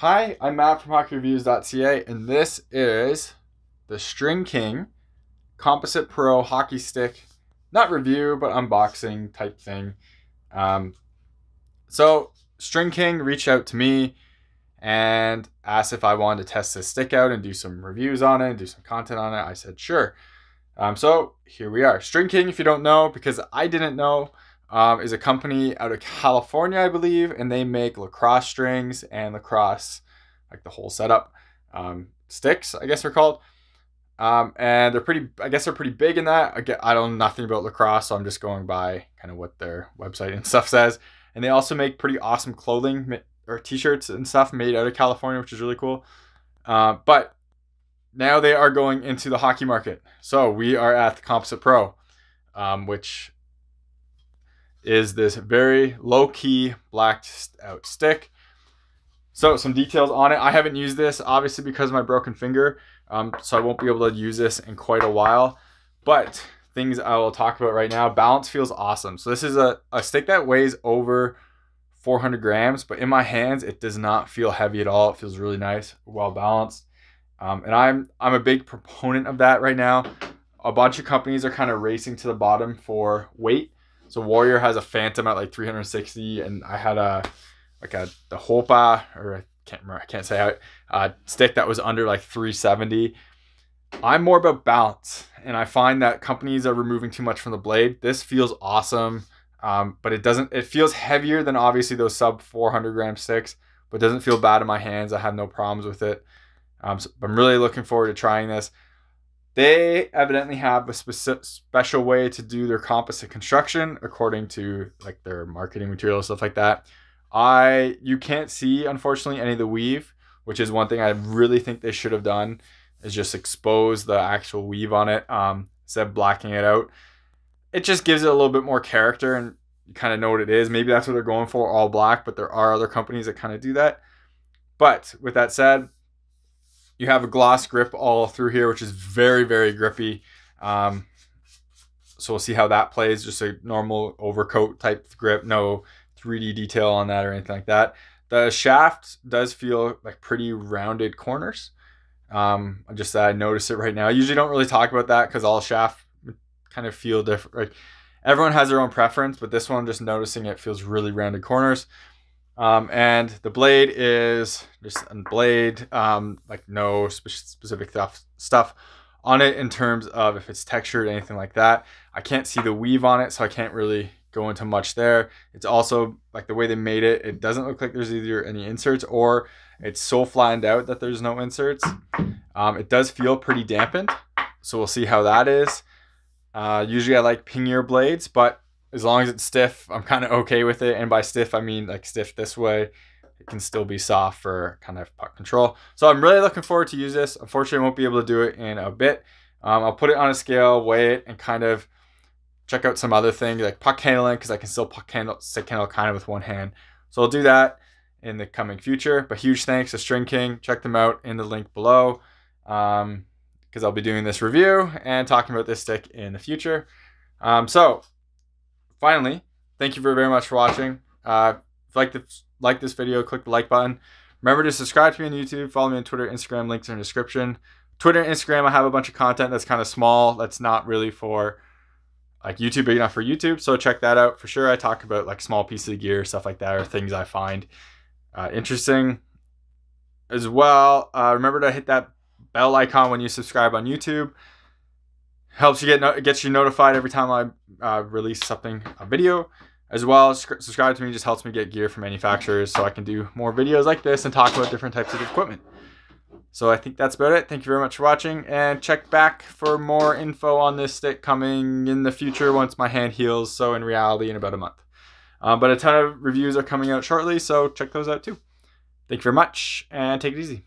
Hi, I'm Matt from HockeyReviews.ca, and this is the StringKing Composite Pro Hockey Stick, not review, but unboxing type thing. Um, so, StringKing reached out to me and asked if I wanted to test this stick out and do some reviews on it, and do some content on it. I said, sure. Um, so, here we are. StringKing, if you don't know, because I didn't know, um, is a company out of California, I believe, and they make lacrosse strings and lacrosse, like the whole setup, um, sticks, I guess they're called. Um, and they're pretty, I guess they're pretty big in that. I, get, I don't know nothing about lacrosse, so I'm just going by kind of what their website and stuff says. And they also make pretty awesome clothing or t-shirts and stuff made out of California, which is really cool. Uh, but now they are going into the hockey market. So we are at the Composite Pro, um, which is this very low key blacked out stick. So some details on it. I haven't used this obviously because of my broken finger. Um, so I won't be able to use this in quite a while. But things I will talk about right now. Balance feels awesome. So this is a, a stick that weighs over 400 grams, but in my hands, it does not feel heavy at all. It feels really nice, well balanced. Um, and I'm I'm a big proponent of that right now. A bunch of companies are kind of racing to the bottom for weight. So Warrior has a Phantom at like 360, and I had a like a the Hopa or I can't remember, I can't say how uh, stick that was under like 370. I'm more about balance, and I find that companies are removing too much from the blade. This feels awesome, um, but it doesn't. It feels heavier than obviously those sub 400 gram sticks, but doesn't feel bad in my hands. I have no problems with it. Um, so I'm really looking forward to trying this. They evidently have a specific special way to do their composite construction according to like their marketing material stuff like that. I you can't see unfortunately any of the weave, which is one thing I really think they should have done is just expose the actual weave on it um, instead of blacking it out. It just gives it a little bit more character and you kind of know what it is. Maybe that's what they're going for, all black, but there are other companies that kind of do that. But with that said, you have a gloss grip all through here, which is very, very grippy. Um, so we'll see how that plays. Just a normal overcoat type grip, no 3D detail on that or anything like that. The shaft does feel like pretty rounded corners. Um, just that I notice it right now. I usually don't really talk about that because all shaft kind of feel different. Like everyone has their own preference, but this one, just noticing it feels really rounded corners. Um, and the blade is just a blade, um, like no spe- specific stuff, stuff on it in terms of if it's textured, anything like that. I can't see the weave on it, so I can't really go into much there. It's also like the way they made it, it doesn't look like there's either any inserts or it's so flattened out that there's no inserts. Um, it does feel pretty dampened, so we'll see how that is. Uh, usually I like pingier blades, but as long as it's stiff, I'm kind of okay with it. And by stiff, I mean like stiff this way. It can still be soft for kind of puck control. So I'm really looking forward to use this. Unfortunately, I won't be able to do it in a bit. Um, I'll put it on a scale, weigh it, and kind of check out some other things like puck handling because I can still puck handle, stick handle kind of with one hand. So I'll do that in the coming future. But huge thanks to StringKing. Check them out in the link below because um, I'll be doing this review and talking about this stick in the future. Um, so finally, thank you very very much for watching. Uh, if you like, this, like this video, click the like button. Remember to subscribe to me on YouTube, follow me on Twitter, Instagram, links in the description. Twitter and Instagram, I have a bunch of content that's kind of small, that's not really for like YouTube, big enough for YouTube. So check that out for sure. I talk about like small pieces of gear, stuff like that, or things I find uh, interesting as well. Uh, remember to hit that bell icon when you subscribe on YouTube helps you get no- gets you notified every time I uh, release something a video. As well subscribe to me just helps me get gear from manufacturers so I can do more videos like this and talk about different types of equipment. So I think that's about it. Thank you very much for watching and check back for more info on this stick coming in the future once my hand heals so in reality in about a month. Um, but a ton of reviews are coming out shortly so check those out too. Thank you very much and take it easy